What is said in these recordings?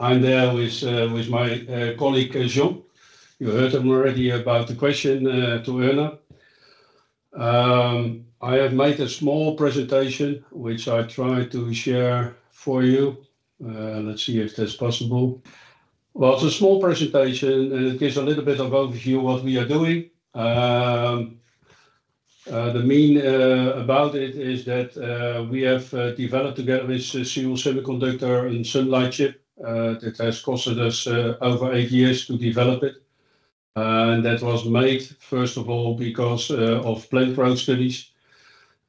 I'm there with uh, with my uh, colleague, uh, Jean. You heard him already about the question to Erna. Um, I have made a small presentation, which I try to share for you. Let's see if that's possible. Well, it's a small presentation, and it gives a little bit of overview what we are doing. Um, the main about it is that we have developed together with Seoul Semiconductor and sunlight chip Eh, that has costed us eh, over eight years to develop it. Eh, and that was made, first of all, because of plant growth studies,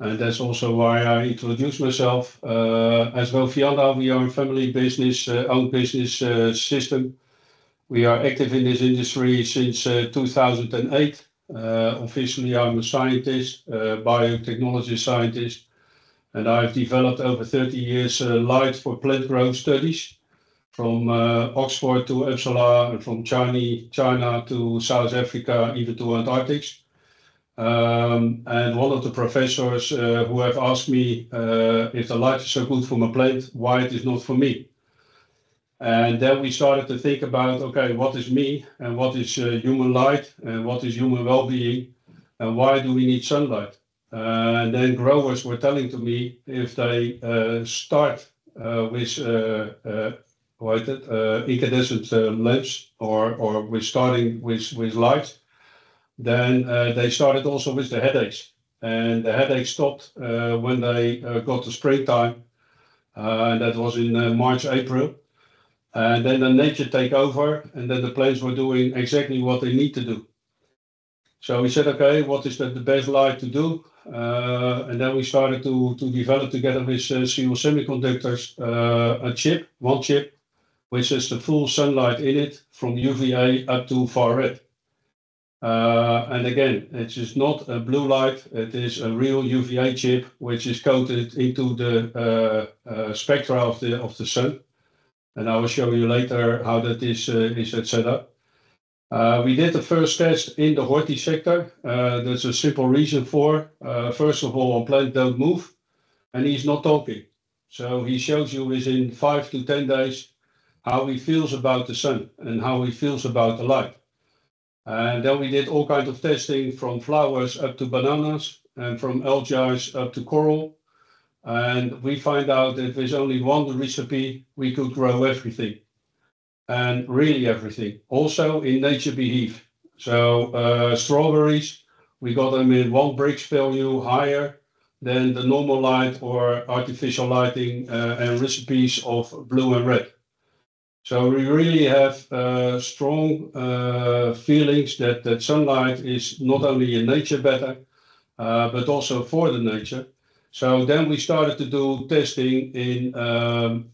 and that's also why I introduced myself. As well, Rofianda, we are a family business, own business system. We are active in this industry since 2008. Officially, I'm a scientist, biotechnology scientist, and I've developed over 30 years light for plant growth studies from uh, Oxford to Uppsala, and from China to South Africa, even to Antarctic. Um, and one of the professors uh, who have asked me uh, if the light is so good for my plant, why it is not for me? And then we started to think about, okay, what is me, and what is human light, and what is human well-being, and why do we need sunlight? And then growers were telling to me if they start with what uh, is it? Incandescent uh, lamps or with starting with light, then uh, they started also with the headaches. And the headaches stopped when they got to springtime, and that was in March, April. And then the nature take over, and then the plants were doing exactly what they need to do. So we said, "Okay, what is the best light to do?" And then we started to develop together with Seoul Semiconductor a chip, one chip, which has the full sunlight in it, from UVA up to far red. Uh, and again, it is not a blue light, it is a real UVA chip, which is coated into the uh, uh, spectra of the of the sun. And I will show you later how that is is set up. We did the first test in the horti sector. There's a simple reason for, first of all, a plant don't move, and he's not talking. So he shows you within five to 10 days how he feels about the sun and how he feels about the light. And then we did all kinds of testing, from flowers up to bananas, and from algae up to coral. And we find out that with only one recipe, we could grow everything, and really everything. Also, in nature behave. So, uh, strawberries, we got them in one Brix value higher than the normal light or artificial lighting, uh, and recipes of blue and red. So we really have uh, strong uh, feelings that sunlight is not only in nature better, uh, but also for the nature. So then we started to do testing in um,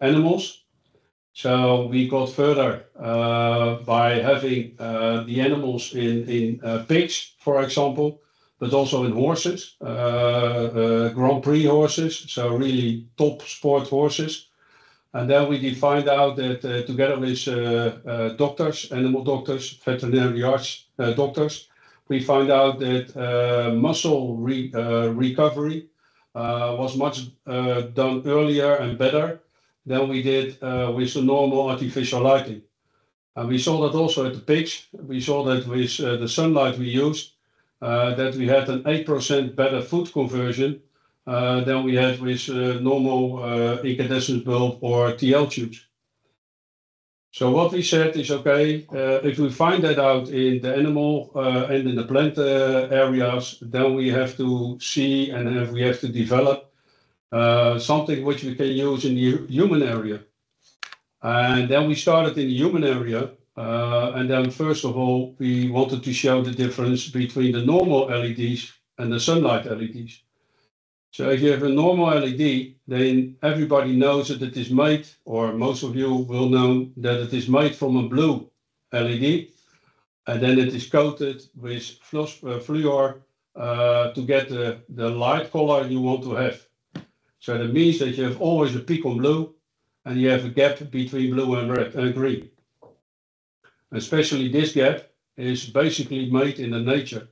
animals. So we got further by having the animals in pigs, for example, but also in horses, Grand Prix horses, so really top sport horses. And then we did find out that uh, together with uh, uh, doctors, animal doctors, veterinary arts doctors, we find out that muscle recovery was much done earlier and better than we did with the normal artificial lighting. And we saw that also at the pigs. We saw that with the sunlight we used that we had an 8% better food conversion Uh, than we had with uh, normal uh, incandescent bulb or TL tubes. So what we said is, okay, if we find that out in the animal and in the plant areas, then we have to see and we have to develop something which we can use in the human area. And then we started in the human area, and then first of all, we wanted to show the difference between the normal LEDs and the sunlight LEDs. So if you have a normal LED, then everybody knows that it is made, or most of you will know that it is made from a blue LED, and then it is coated with uh, fluor uh, to get the light color you want to have. So that means that you have always a peak on blue, and you have a gap between blue and red and green. Especially this gap is basically made in the nature,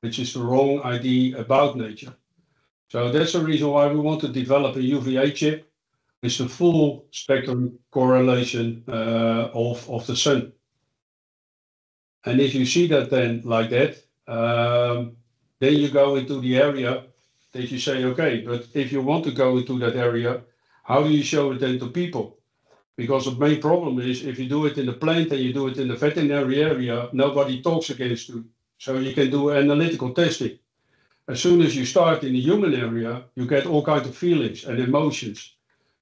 which is the wrong idea about nature. So that's the reason why we want to develop a UVA chip, with the full spectrum correlation uh, of the sun. And if you see that then like that, um, then you go into the area that you say, "Okay, but if you want to go into that area, how do you show it then to people?" Because the main problem is if you do it in the plant and you do it in the veterinary area, nobody talks against you. So you can do analytical testing. As soon as you start in the human area, you get all kinds of feelings and emotions.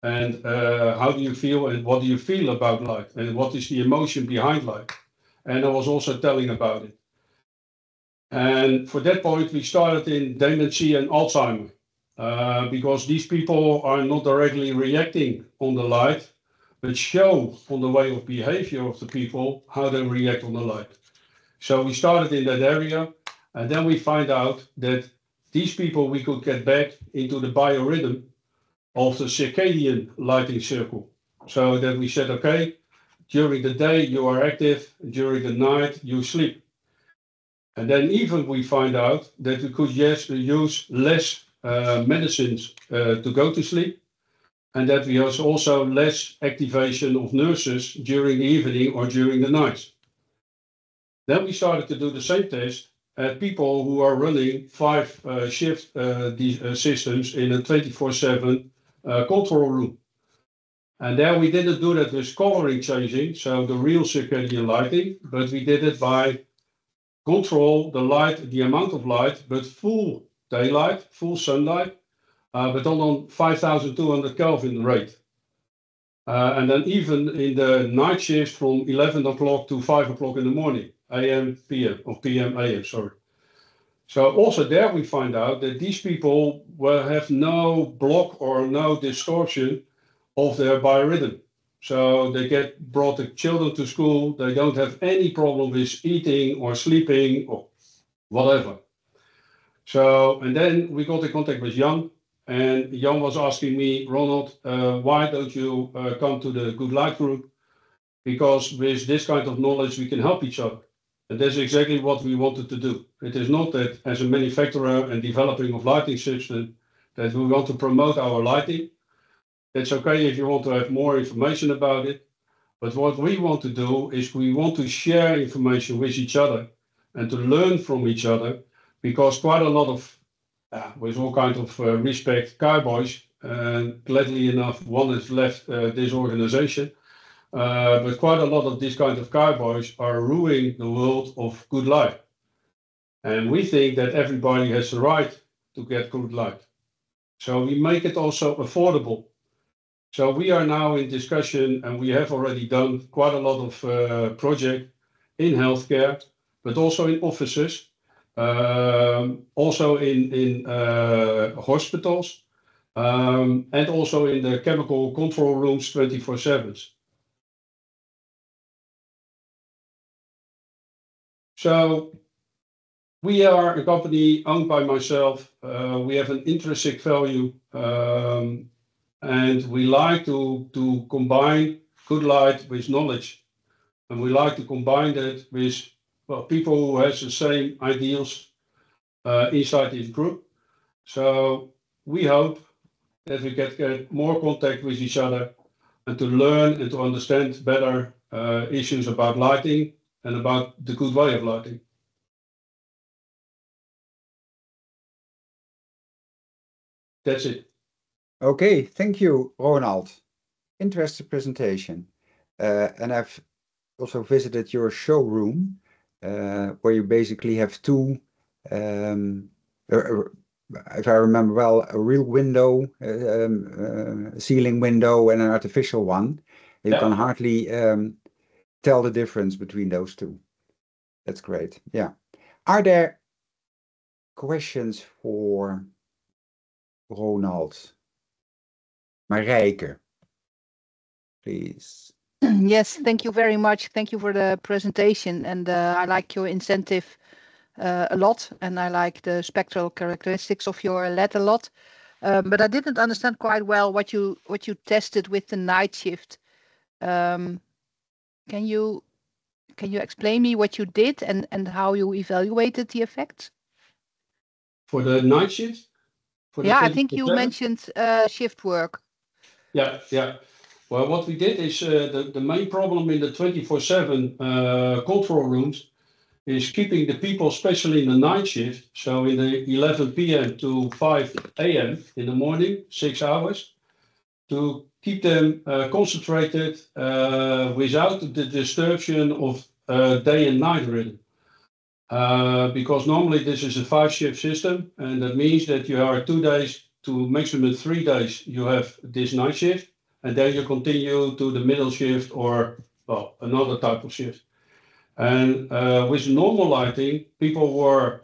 And uh, how do you feel and what do you feel about light? And what is the emotion behind light? And I was also telling about it. And for that point, we started in dementia and Alzheimer's because these people are not directly reacting on the light, but show on the way of behavior of the people how they react on the light. So we started in that area, and then we find out that these people we could get back into the biorhythm of the circadian lighting circle. So that we said, "Okay, during the day you are active, during the night you sleep." And then even we find out that we could yes, use less uh, medicines uh, to go to sleep, and that we have also less activation of nurses during the evening or during the night. Then we started to do the same test people who are running five uh, shift uh, uh, systems in a 24/7 control room. And there we didn't do that with coloring changing, so the real circadian lighting, but we did it by control the light, the amount of light, but full daylight, full sunlight, but on 5,200 Kelvin rate. And then even in the night shift from 11:00 A.M. to 5:00 A.M., P.M., or P.M., A.M., sorry. So also there we find out that these people will have no block or no distortion of their biorhythm. So they get brought the children to school, they don't have any problem with eating or sleeping or whatever. So and then we got in contact with Jan, and Jan was asking me, "Ronald, uh, why don't you uh, come to the Good Light Group? Because with this kind of knowledge, we can help each other." And that's exactly what we wanted to do. It is not that as a manufacturer and developing of lighting system that we want to promote our lighting. It's okay if you want to have more information about it, but what we want to do is we want to share information with each other and to learn from each other because quite a lot of, uh, with all kinds of uh, respect, cowboys, and gladly enough, one has left uh, this organization. Uh, but quite a lot of these kinds of cowboys are ruining the world of good light. And we think that everybody has the right to get good light. So we make it also affordable. So we are now in discussion, and we have already done quite a lot of uh, project in healthcare, but also in offices, um, also in in uh, hospitals, um, and also in the chemical control rooms 24/7. We are a company owned by myself. Uh, we have an intrinsic value, um, and we like to combine good light with knowledge, and we like to combine that with, well, people who has the same ideals uh, inside this group. So we hope that we get more contact with each other and to learn and to understand better uh, issues about lighting and about the good way of lighting. That's it. Okay. Thank you, Ronald. Interesting presentation. Uh, and I've also visited your showroom, uh, where you basically have two, um, uh, uh, if I remember well, a real window, um, ceiling window and an artificial one. Yeah. You can hardly um, tell the difference between those two. That's great. Yeah. Are there questions for Ronald? Marijke, please. Yes. Thank you very much. Thank you for the presentation. And uh, I like your incentive uh, a lot, and I like the spectral characteristics of your LED a lot. Um, but I didn't understand quite well what you what you tested with the night shift. Um, Can you can you explain me what you did and and how you evaluated the effects? For the night shift? Yeah, I think you mentioned uh, shift work. Yeah, yeah. Well, what we did is uh, the the main problem in the 24/7 uh, control rooms is keeping the people, especially in the night shift, so in the 11 P.M. to 5 A.M. in the morning, six hours, to keep them uh, concentrated uh, without the disruption of uh, day and night rhythm. Because normally this is a five-shift system, and that means that you are two days to maximum three days, you have this night shift, and then you continue to the middle shift or, well, another type of shift. And with normal lighting, people were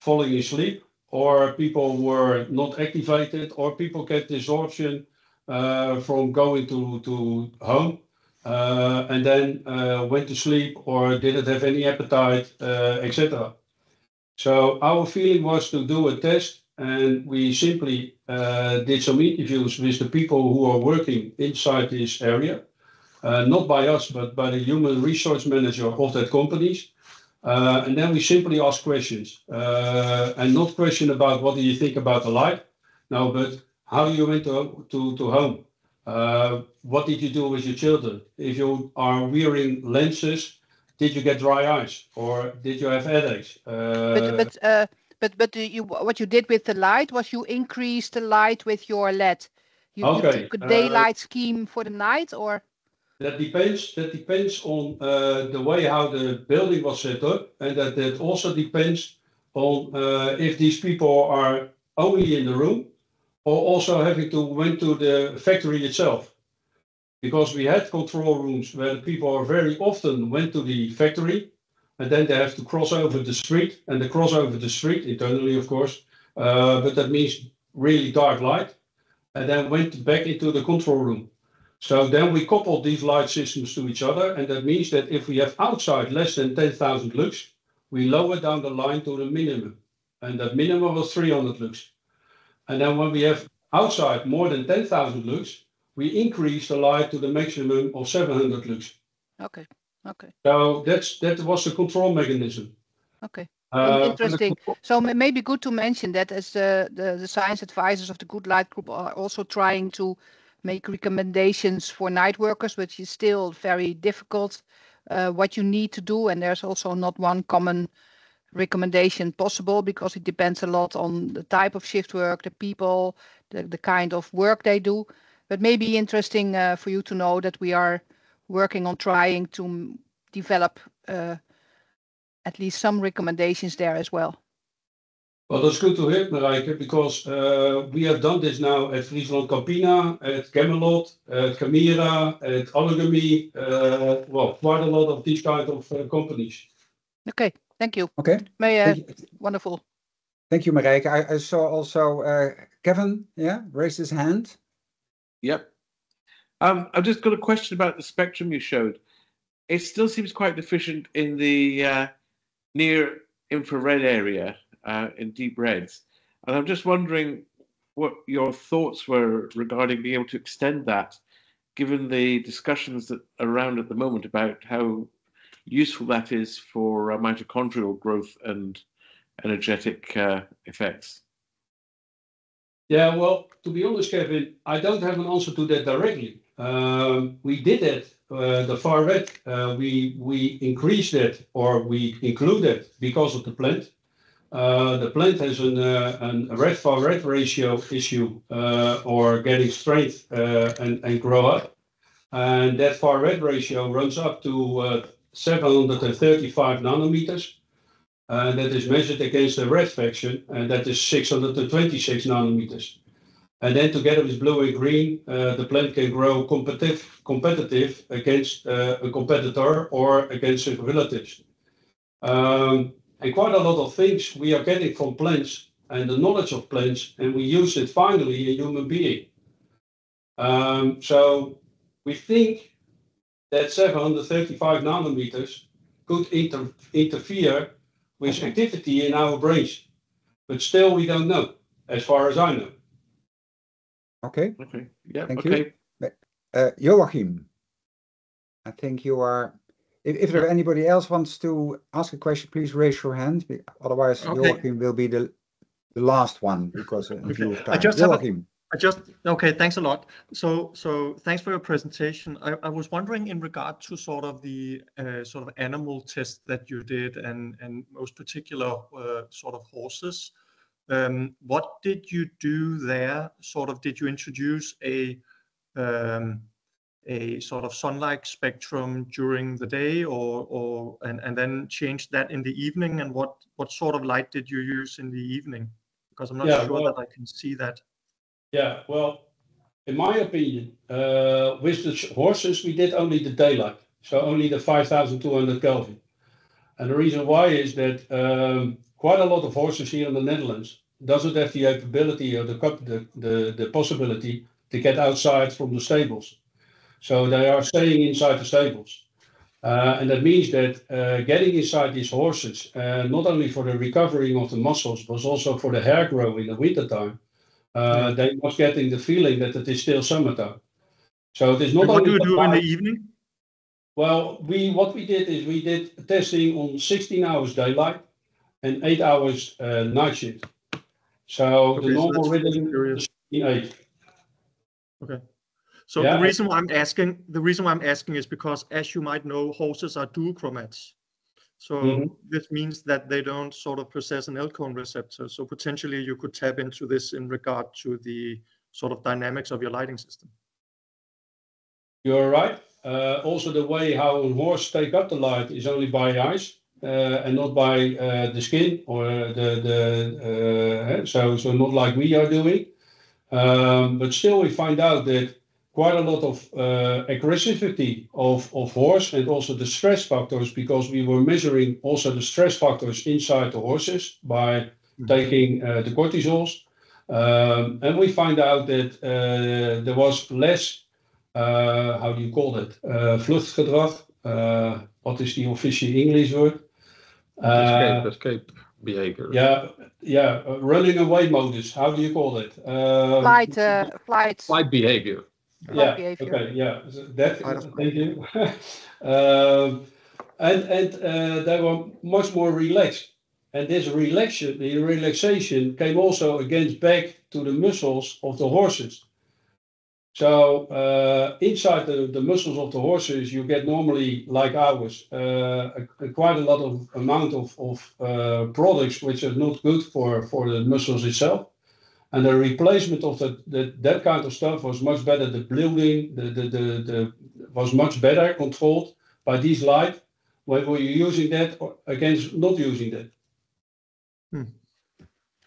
falling asleep, or people were not activated, or people get disruption Uh, from going to home, uh, and then uh, went to sleep or didn't have any appetite, et cetera. So our feeling was to do a test, and we simply did some interviews with the people who are working inside this area, not by us, but by the human resource manager of that companies. And then we simply asked questions, and not question about what do you think about the light? No, but how you went to to to home? Uh, what did you do with your children? If you are wearing lenses, did you get dry eyes, or did you have headaches? But uh, uh, but but but what you did with the light was you increased the light with your LED. Okay. You took a daylight scheme for the night, or? That depends, that depends on the way how the building was set up, and that, that also depends on if these people are only in the room or also having to went to the factory itself. Because we had control rooms where people very often went to the factory, and then they have to cross over the street, and they cross over the street internally, of course, uh, but that means really dark light, and then went back into the control room. So then we coupled these light systems to each other, and that means that if we have outside less than 10,000 lux, we lower down the line to the minimum, and that minimum was 300 lux. And then when we have outside more than 10,000 lux, we increase the light to the maximum of 700 lux. Okay. Okay. So that's, that was the control mechanism. Okay. Uh, Interesting. So maybe good to mention that as the the science advisors of the Good Light Group are also trying to make recommendations for night workers, which is still very difficult, what you need to do, and there's also not one common recommendation possible because it depends a lot on the type of shift work, the people, the the kind of work they do. But maybe interesting uh, for you to know that we are working on trying to develop uh, at least some recommendations there as well. Well, that's good to hear, Marijke, because uh, we have done this now at FrieslandCampina, at Camelot, at Camira, at Alchemy, well, quite a lot of these kind of companies. Okay. Thank you. Okay. May, wonderful. Thank you, Marijke. I saw also uh, Kevin, yeah, raise his hand. Yep. Um, I've just got a question about the spectrum you showed. It still seems quite deficient in the uh, near-infrared area uh, in deep reds. And I'm just wondering what your thoughts were regarding being able to extend that, given the discussions that are around at the moment about how useful that is for uh, mitochondrial growth and energetic uh, effects. Yeah, well, to be honest, Kevin, I don't have an answer to that directly. Um, we did it, uh, the far red, we we increased it or we included because of the plant. The plant has an a red far red ratio issue, or getting strength, and grow up. And that far red ratio runs up to 735 nanometers, and that is measured against the red fraction, and that is 626 nanometers. And then together with blue and green, uh, the plant can grow competitive competitive against uh, a competitor or against its relatives. Um, and quite a lot of things we are getting from plants and the knowledge of plants, and we use it finally in human being. Um, so we think that 735 nanometers could interfere with activity in our brains, but still we don't know, as far as I know. Okay. Okay. Yeah. Thank Okay. you. Joachim, I think you are... If there anybody else wants to ask a question, please raise your hand. Otherwise- Okay. Joachim will be the the last one because of view of. I just have Joachim. just okay. Thanks a lot. So, so thanks for your presentation. I, I was wondering in regard to sort of the uh, sort of animal test that you did, and and most particular uh, sort of horses. Um, what did you do there? Sort of, did you introduce a um, a sort of sunlight spectrum during the day, or or and and then change that in the evening? And what what sort of light did you use in the evening? Because I'm not Yeah, sure well- that I can see that. Yeah, well, in my opinion, uh, with the horses, we did only the daylight, so only the 5200 Kelvin. And the reason why is that um, quite a lot of horses here in the Netherlands doesn't have the capability or the, the, the, the possibility to get outside from the stables. So they are staying inside the stables. Uh, and that means that uh, getting inside these horses, uh, not only for the recovering of the muscles, but also for the hair growth in the wintertime, uh, they was getting the feeling that it is still summertime. So it is not And what do only you do in the evening? well, we what we did is we did testing on 16 hours daylight and eight hours uh, night shift. So Okay, the normal that's rhythm is 16, Okay. So Yeah, the reason why I'm asking, the reason why I'm asking is because, as you might know, horses are dichromats. So Mhm. this means that they don't sort of possess an L-cone receptor. So potentially you could tap into this in regard to the sort of dynamics of your lighting system. You're right. Uh, also, the way how a horse take up the light is only by eyes uh, and not by uh, the skin or the the uh, so so not like we are doing. Um, but still, we find out that quite a lot of uh, aggressivity of of horse and also the stress factors because we were measuring also the stress factors inside the horses by taking uh, the cortisols. Um, and we find out that uh, there was less uh, how do you call that? Uh, vluchtgedrag. Uh, what is the official English word? escape, Uh, escape behavior. yeah, yeah, uh, running away modus. How do you call it? Um, Flight, uh, flight. Flight behavior. Yeah, behavior. okay, yeah, so that. Thank you. um, and and uh, they were much more relaxed. And this relaxation, the relaxation came also against back to the muscles of the horses. So uh, inside the, the muscles of the horses, you get normally, like ours, uh, a, a quite a lot of amount of, of uh, products which are not good for, for the muscles itself. And the replacement of that, that, that kind of stuff was much better. The building the, the, the, the was much better controlled by these light when we were using that or against not using that.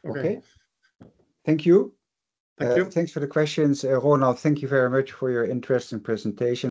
Okay. Thank you. Thank Uh, you. Thanks for the questions. Uh, Ronald, thank you very much for your interesting presentation.